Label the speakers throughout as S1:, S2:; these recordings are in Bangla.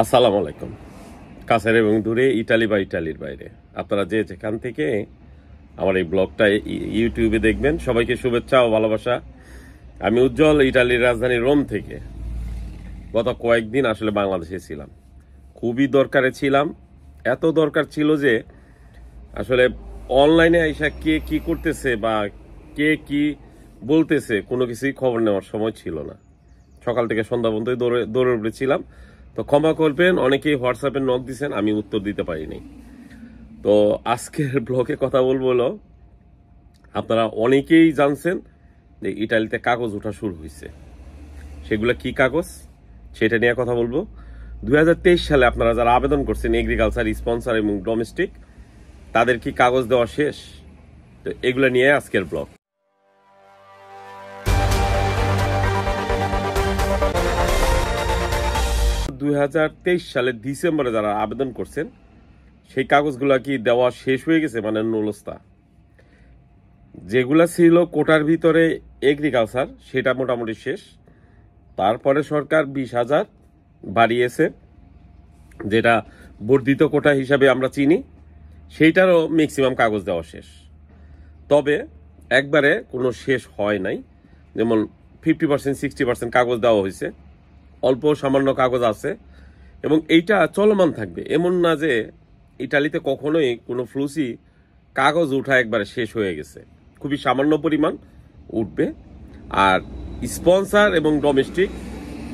S1: আসসালামু আলাইকুম। কাছের এবং দূরে, ইটালি বা ইটালির বাইরে। আপনারা যে যেখান থেকে আমার এই ব্লগটা ইউটিউবে দেখবেন, সবাইকে শুভেচ্ছা ও ভালোবাসা। আমি উজ্জ্বল, ইটালির রাজধানী রোম থেকে। গত কয়েকদিন আসলে বাংলাদেশে ছিলাম। খুবই দরকারে ছিলাম। এত দরকার ছিল যে আসলে অনলাইনে আইসা কে কি করতেছে বা কে কি বলতেছে, কোনো কিছুই খবর নেওয়ার সময় ছিল না। সকাল থেকে সন্ধ্যা পর্যন্ত দৌড়ে দৌড়ে উঠেছিলাম। তো ক্ষমা করবেন, অনেকেই হোয়াটসঅ্যাপে নক দিছেন, আমি উত্তর দিতে পারিনি। তো আজকের ব্লগে কথা বলব হলো, আপনারা অনেকেই জানছেন যে ইটালিতে কাগজ ওঠা শুরু হয়েছে। সেগুলো কি কাগজ? সেটা নিয়ে কথা বলব। দুই হাজার তেইশ সালে আপনারা যারা আবেদন করছেন এগ্রিকালচার স্পন্সর এবং ডোমেস্টিক তাদের কি কাগজ দেওয়া শেষ? তো এগুলো নিয়ে আজকের ব্লগ। দু হাজার তেইশ সালের ডিসেম্বরে যারা আবেদন করছেন, সেই কাগজগুলো কি দেওয়া শেষ হয়ে গেছে মানে নলস্তা? যেগুলা ছিল কোটার ভিতরে এগ্রিকালচার সেটা মোটামুটি শেষ। তারপরে সরকার বিশ হাজার বাড়িয়েছে, যেটা বর্ধিত কোটা হিসাবে আমরা চিনি, সেইটারও ম্যাক্সিমাম কাগজ দেওয়া শেষ। তবে একবারে কোনো শেষ হয় নাই, যেমন ফিফটি পার্সেন্ট সিক্সটি পার্সেন্ট কাগজ দেওয়া হয়েছে। অল্প সামান্য কাগজ আছে। এবং এইটা চলমান থাকবে। এমন না যে ইটালিতে কখনোই কোনো ফ্লুসি কাগজ উঠা একবারে শেষ হয়ে গেছে। খুবই সামান্য পরিমাণ উঠবে। আর স্পন্সার এবং ডোমেস্টিক,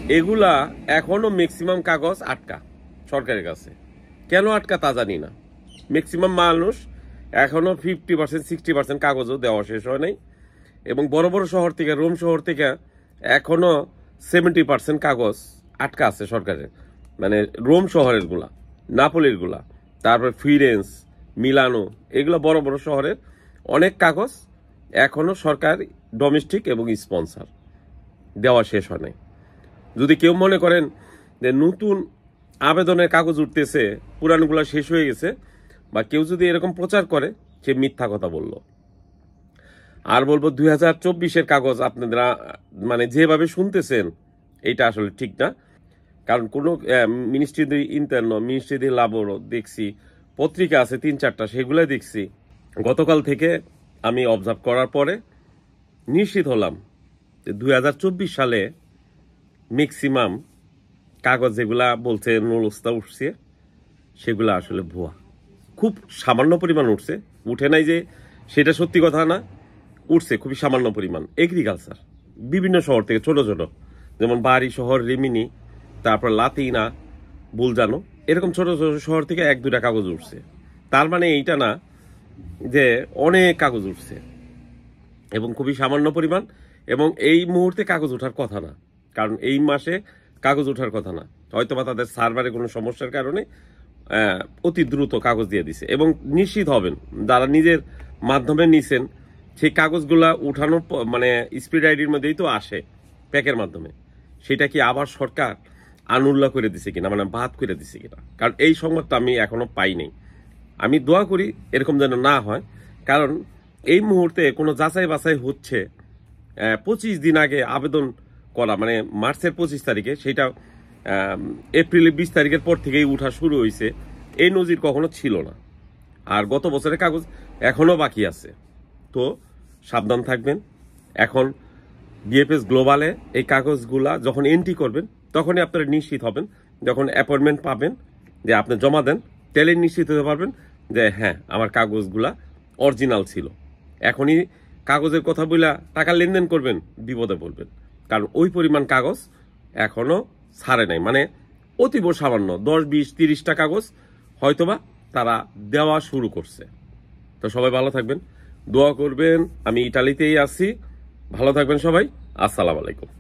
S1: এগুলা এখনও ম্যাক্সিমাম কাগজ আটকা সরকারের কাছে। কেন আটকা তা জানি না। ম্যাক্সিমাম মানুষ এখনও ফিফটি পার্সেন্ট, সিক্সটি পার্সেন্ট কাগজও দেওয়া শেষ হয় নাই। এবং বড় বড় শহর থেকে, রোম শহর থেকে এখনও সেভেন্টি পার্সেন্ট কাগজ আটকা আছে সরকারের। মানে রোম শহরেরগুলা, নাপোলিরগুলা, তারপর ফিরেন্স, মিলানো, এগুলো বড় বড় শহরের অনেক কাগজ এখনও সরকার ডোমেস্টিক এবং স্পন্সর দেওয়া শেষ হয় যদি কেউ মনে করেন যে নতুন আবেদনের কাগজ উঠতেছে পুরানগুলো শেষ হয়ে গেছে, বা কেউ যদি এরকম প্রচার করে, সে মিথ্যা কথা বলল। আর বলব দুই হাজার চব্বিশের কাগজ আপনারা মানে যেভাবে শুনতেছেন এটা আসলে ঠিক না। কারণ কোনো মিনিস্ট্রি দি ইন্টারনো মিনিস্ট্রি দি লাবোরও দেখছি, পত্রিকা আছে তিন চারটা সেগুলো দেখছি। গতকাল থেকে আমি অবজার্ভ করার পরে নিশ্চিত হলাম যে দুই হাজার চব্বিশ সালে ম্যাক্সিমাম কাগজ যেগুলা বলছে নুলস্তা উঠছে, সেগুলো আসলে ভুয়া। খুব সামান্য পরিমাণ উঠছে। উঠে নাই যে সেটা সত্যি কথা না উঠছে খুবই সামান্য পরিমাণ। এগ্রিকালচার বিভিন্ন শহর থেকে ছোট ছোট। যেমন বাড়ি শহর, রিমিনি, তারপর লাতিনা, বুলজানো, এরকম ছোট ছোট শহর থেকে এক দুটা কাগজ উঠছে। তার মানে এইটা না যে অনেক কাগজ উঠছে। এবং খুবই সামান্য পরিমাণ এবং এই মুহূর্তে কাগজ ওঠার কথা না। কারণ এই মাসে কাগজ ওঠার কথা না। হয়তোবা তাদের সার্ভারে কোনো সমস্যার কারণে অতি দ্রুত কাগজ দিয়ে দিছে। এবং নিশ্চিত হবেন, যারা নিজের মাধ্যমে নিছেন সেই কাগজগুলা উঠানোর মানে স্পিড আইডির মধ্যেই তো আসে প্যাকের মাধ্যমে। সেটা কি আবার সরকার আনুল্লা করে দিছে কিনা মানে বাদ করে দিছে কিনা? কারণ এই সংবাদটা আমি এখনও পাইনি আমি দোয়া করি এরকম যেন না হয়, কারণ এই মুহূর্তে কোনো যাচাই বাছাই হচ্ছে পঁচিশ দিন আগে আবেদন করা মানে মার্চের পঁচিশ তারিখে, সেটা এপ্রিলের বিশ তারিখের পর থেকেই উঠা শুরু হয়েছে। এই নজির কখনো ছিল না। আর গত বছরের কাগজ এখনও বাকি আছে। তো সাবধান থাকবেন। এখন বিএফএস গ্লোবালে এই কাগজগুলা যখন এন্ট্রি করবেন, তখনই আপনারা নিশ্চিত হবেন, যখন অ্যাপয়েন্টমেন্ট পাবেন যে আপনি জমা দেন, তাহলে নিশ্চিত হতে পারবেন যে হ্যাঁ আমার কাগজগুলা অরিজিনাল ছিল। এখনই কাগজের কথা বইলা টাকা লেনদেন করবেন, বিপদে পড়বেন। কারণ ওই পরিমাণ কাগজ এখনও ছাড়ে নাই। মানে অতীব সামান্য, দশ, বিশ, তিরিশটা কাগজ হয়তোবা তারা দেওয়া শুরু করছে। তো সবাই ভালো থাকবেন। দোয়া করবেন। আমি ইটালিতেই আছি। ভালো থাকবেন সবাই। আসসালাম আলাইকুম।